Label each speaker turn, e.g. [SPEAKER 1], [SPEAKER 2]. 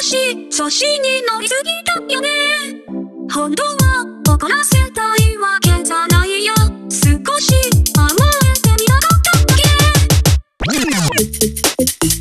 [SPEAKER 1] 少し初心になりすぎたよね。本当は怒らせたいわけじゃないよ。少し甘えてみなかったっけ？